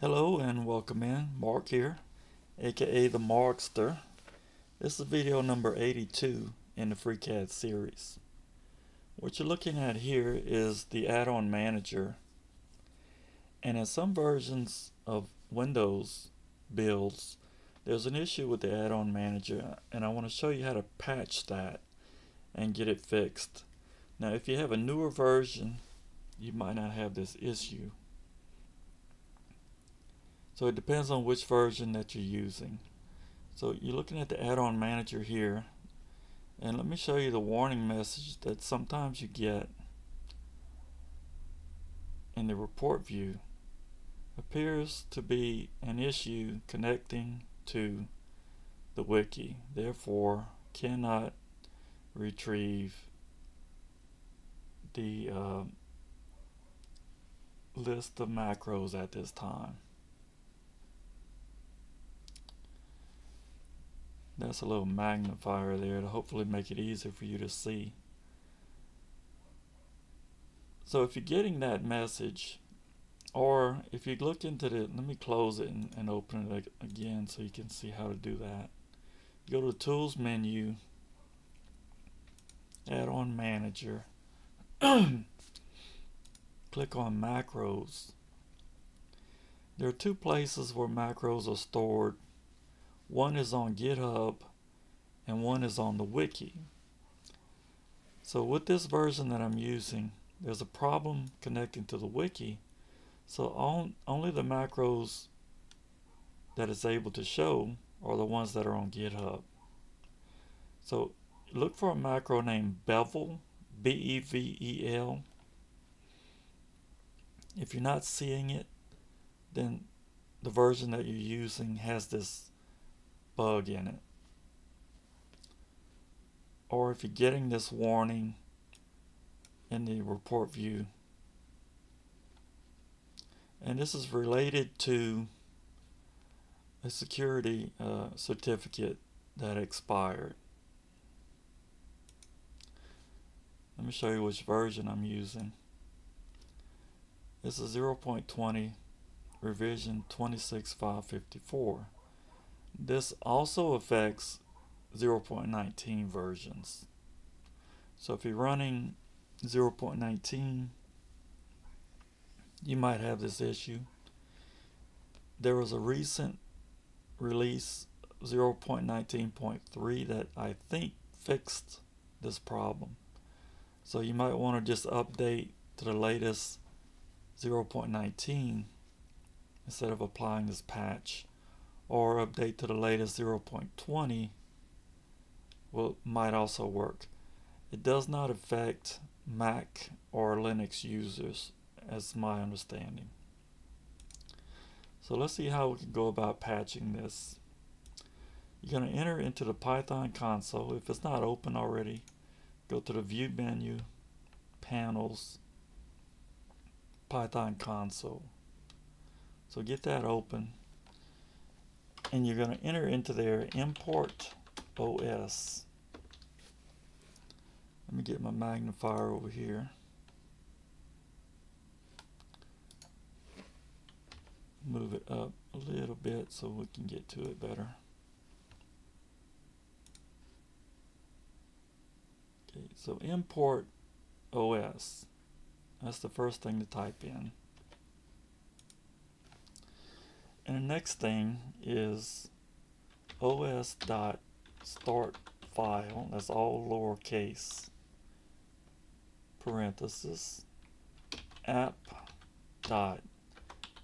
Hello and welcome in. Mark here, aka the Markster. This is video number 82 in the FreeCAD series. What you're looking at here is the add-on manager. And in some versions of Windows builds, there's an issue with the add-on manager and I want to show you how to patch that and get it fixed. Now if you have a newer version, you might not have this issue. So it depends on which version that you're using. So you're looking at the add-on manager here. And let me show you the warning message that sometimes you get in the report view. Appears to be an issue connecting to the wiki. Therefore, cannot retrieve the uh, list of macros at this time. That's a little magnifier there to hopefully make it easier for you to see. So if you're getting that message, or if you look into the, let me close it and, and open it again so you can see how to do that. Go to the Tools menu, Add-on Manager, click on Macros. There are two places where macros are stored one is on GitHub and one is on the wiki. So with this version that I'm using, there's a problem connecting to the wiki. So all, only the macros that it's able to show are the ones that are on GitHub. So look for a macro named Bevel, B-E-V-E-L. If you're not seeing it, then the version that you're using has this bug in it. Or if you're getting this warning in the report view, and this is related to a security uh, certificate that expired. Let me show you which version I'm using. This is 0.20 revision 26554. This also affects 0.19 versions. So if you're running 0.19, you might have this issue. There was a recent release 0.19.3 that I think fixed this problem. So you might want to just update to the latest 0.19 instead of applying this patch or update to the latest 0.20 will might also work. It does not affect Mac or Linux users as my understanding. So let's see how we can go about patching this. You're going to enter into the Python console. If it's not open already, go to the View menu, Panels, Python console. So get that open and you're going to enter into there import OS. Let me get my magnifier over here. Move it up a little bit so we can get to it better. Okay, so import OS. That's the first thing to type in. And the next thing is os dot start file. That's all lowercase. Parenthesis. App dot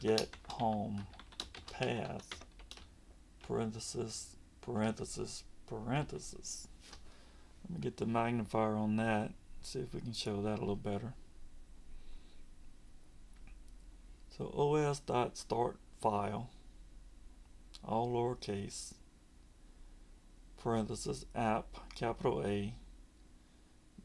get home path. Parenthesis. Parenthesis. Parenthesis. Let me get the magnifier on that. See if we can show that a little better. So os dot start file, all lowercase, parenthesis app, capital A,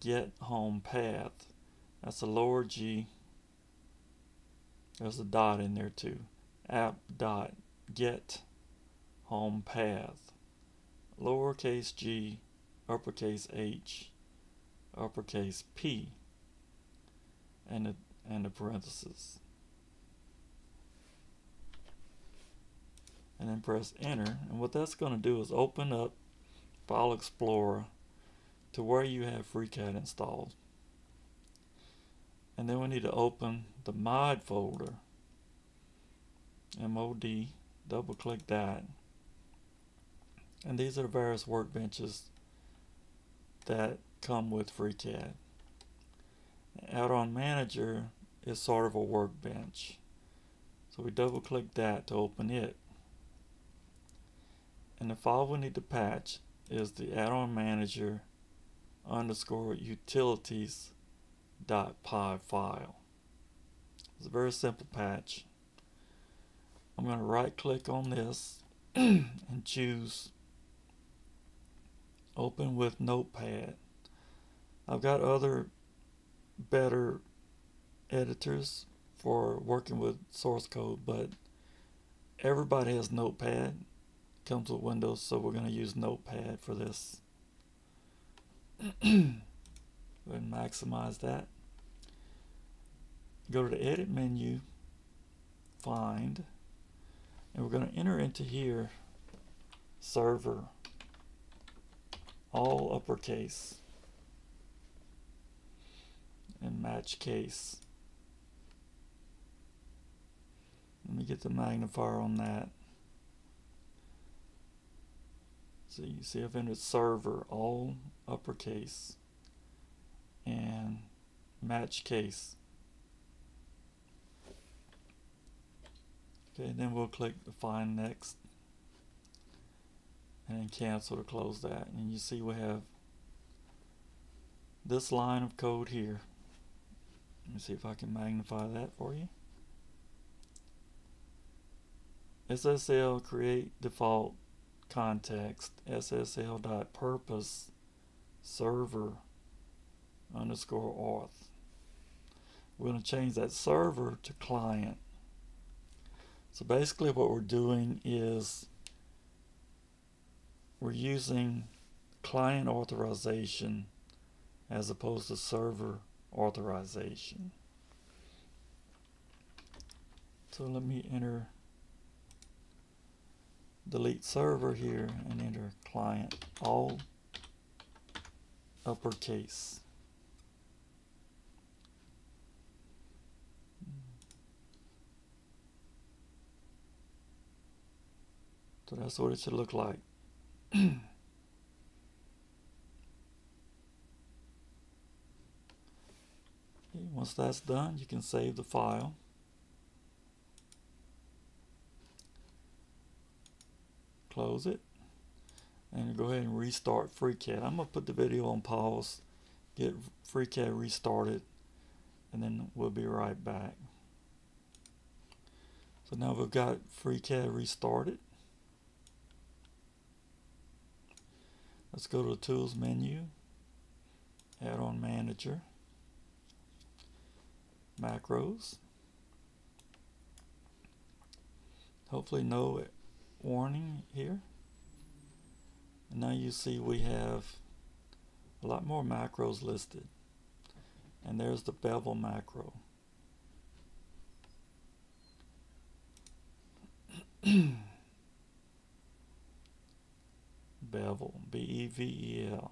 get home path. That's a lower G. There's a dot in there too. App dot get home path. Lowercase g, uppercase H, uppercase P, and the, and the parenthesis. Then press enter. And what that's going to do is open up File Explorer to where you have FreeCAD installed. And then we need to open the mod folder. MOD double click that. And these are the various workbenches that come with FreeCAD add-on manager is sort of a workbench. So we double click that to open it and the file we need to patch is the add-on manager underscore utilities dot py file. It's a very simple patch. I'm going to right click on this and choose open with notepad. I've got other better editors for working with source code but everybody has notepad comes with Windows so we're going to use notepad for this. Go ahead and maximize that. Go to the edit menu find and we're going to enter into here server. All uppercase. And match case. Let me get the magnifier on that so you see I've entered server all uppercase and match case Okay, then we'll click find next and cancel to close that. And you see we have this line of code here. Let me see if I can magnify that for you. SSL create default context SSL dot purpose server underscore auth. We're going to change that server to client. So basically what we're doing is we're using client authorization as opposed to server authorization. So let me enter delete server here and enter client all uppercase. So that's what it should look like. Once that's done, you can save the file. Close it. And go ahead and restart FreeCAD. I'm going to put the video on pause, get FreeCAD restarted, and then we'll be right back. So now we've got FreeCAD restarted. Let's go to the Tools menu, Add-on Manager, Macros. Hopefully no warning here. And now you see we have a lot more macros listed. And there's the bevel macro. bevel, B-E-V-E-L.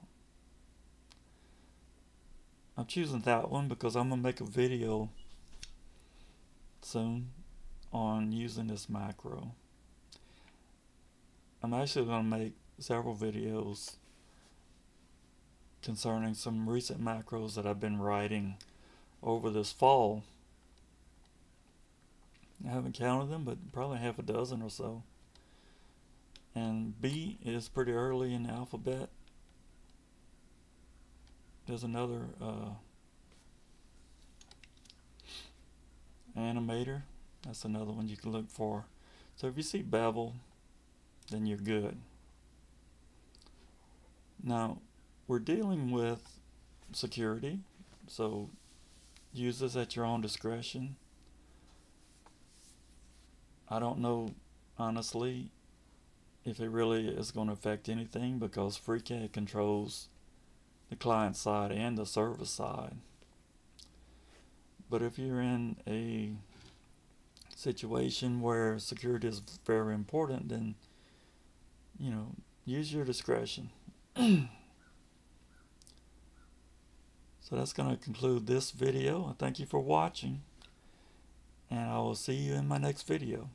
I'm choosing that one because I'm going to make a video soon on using this macro. I'm actually going to make several videos concerning some recent macros that I've been writing over this fall. I haven't counted them, but probably half a dozen or so and B is pretty early in the alphabet. There's another uh, animator. That's another one you can look for. So if you see bevel, then you're good. Now, we're dealing with security, so use this at your own discretion. I don't know, honestly, if it really is going to affect anything because FreeCAD controls the client side and the server side. But if you're in a situation where security is very important, then you know use your discretion. so that's going to conclude this video. Thank you for watching, and I will see you in my next video.